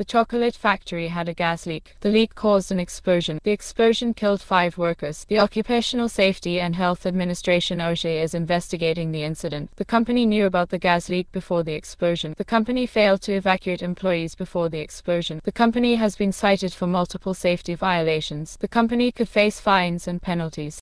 The chocolate factory had a gas leak. The leak caused an explosion. The explosion killed five workers. The Occupational Safety and Health Administration OSHA is investigating the incident. The company knew about the gas leak before the explosion. The company failed to evacuate employees before the explosion. The company has been cited for multiple safety violations. The company could face fines and penalties.